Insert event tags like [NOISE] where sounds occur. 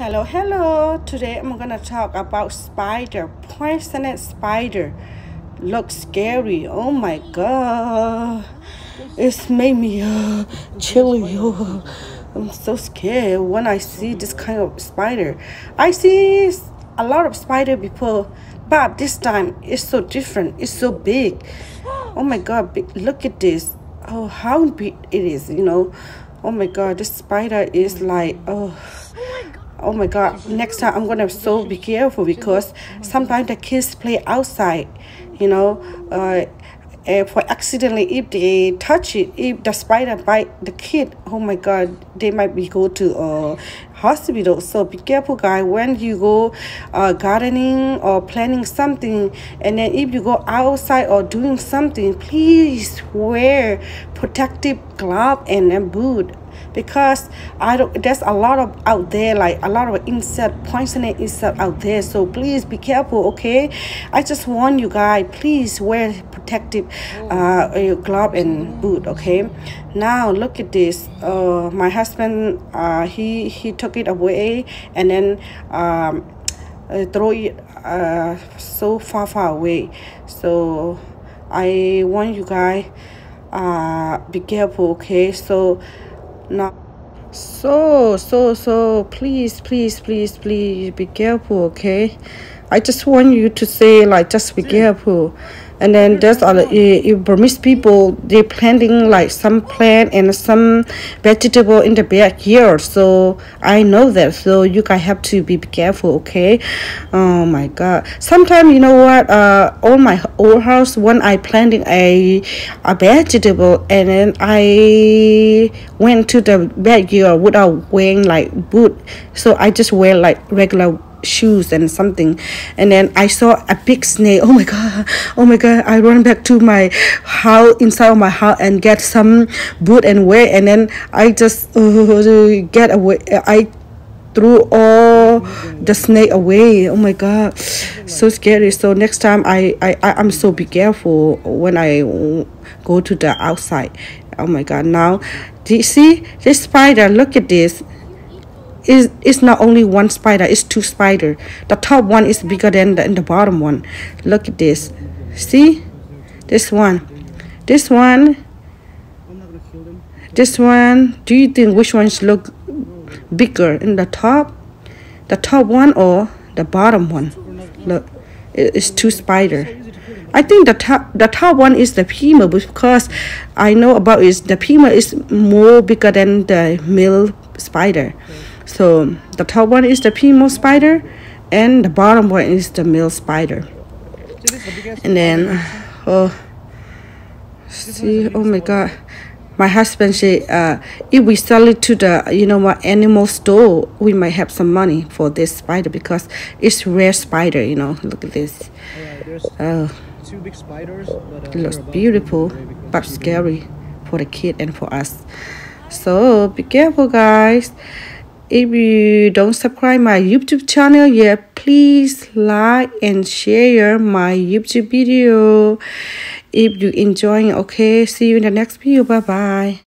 Hello, hello. Today I'm gonna talk about spider, poisonous spider. Looks scary. Oh my god. It's made me uh, chilly. [LAUGHS] I'm so scared when I see this kind of spider. I see a lot of spider before, but this time it's so different. It's so big. Oh my god, look at this. Oh, how big it is, you know. Oh my god, this spider is like, oh oh my god next time i'm gonna so be careful because sometimes the kids play outside you know uh for accidentally if they touch it if the spider bite the kid oh my god they might be go to a hospital. So be careful guys when you go uh, gardening or planting something and then if you go outside or doing something please wear protective glove and a boot because I don't there's a lot of out there like a lot of insect poisonous insect out there. So please be careful okay? I just want you guys please wear protective uh your glove and boot okay? Now look at this. Uh my husband uh he he took it away and then um uh, throw it uh so far far away. So I want you guys uh be careful okay? So now so so so please please please please be careful okay? I just want you to say like just be mm. careful and then there's other Burmese people they planting like some plant and some vegetable in the backyard. So I know that. So you guys have to be careful okay? Oh my god. Sometimes you know what? Uh on my old house when I planting a a vegetable and then I went to the backyard without wearing like boot. So I just wear like regular shoes and something. And then i saw a big snake. Oh my god. Oh my god. I run back to my house inside of my house and get some boot and wear. And then i just uh, get away. I threw all the snake away. Oh my god. So scary. So next time i i i'm so be careful when i go to the outside. Oh my god. Now do you see this spider? Look at this is it's not only one spider it's two spider. The top one is bigger than the, the bottom one. Look at this. See? This one. This one. This one. Do you think which ones look bigger in the top the top one or the bottom one? Look it's two spider. I think the top the top one is the female because I know about is the female is more bigger than the male spider. So the top one is the female spider and the bottom one is the male spider. And then, oh, see, oh my God. My husband said, uh, if we sell it to the, you know what, animal store, we might have some money for this spider because it's rare spider, you know. Look at this. Oh, two big spiders. But, uh, it looks beautiful, but scary for the kid and for us. So be careful, guys if you don't subscribe my youtube channel yet please like and share my youtube video. If you enjoying okay see you in the next video. Bye bye